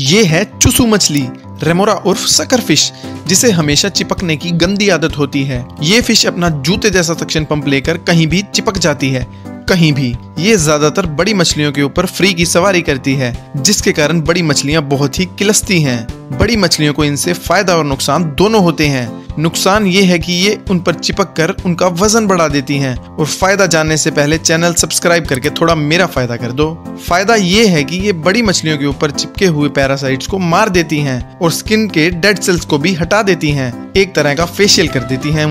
ये है चुसू मछली, रेमोरा उर्फ़ सकर फ़िश जिसे हमेशा चिपकने की गंदी आदत होती है। ये फ़िश अपना जूते जैसा सक्शन पंप लेकर कहीं भी चिपक जाती है। कहीं भी, ये ज़्यादातर बड़ी मछलियों के ऊपर फ्री की सवारी करती है, जिसके कारण बड़ी मछलियाँ बहुत ही किलसती हैं। बड़ी मछलियों को इनसे फ़ायदा और नुकसान दोनों होते हैं। नुकसान ये है कि ये उन पर चिपक कर उनका वज़न बढ़ा देती हैं। और फ़ायदा जानने से पहले चैनल सब्सक्राइब करके थोड़ा मेरा फ़ायदा कर दो। फ़ायदा ये है कि ये बड़ी मछलियों के ऊपर चिपके हुए पैरासाइट्स को मार देती हैं और स्किन के डेड सेल्स को भी हटा देती हैं। एक तरह का फेशियल कर देती हैं।